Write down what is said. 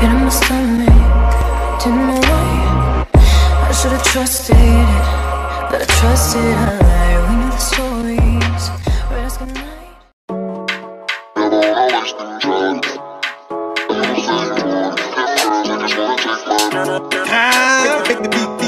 hit in my stomach. Didn't know why. I should've trusted it, but I trusted a lie. We knew the stories. We're asking night. Ah, make the beat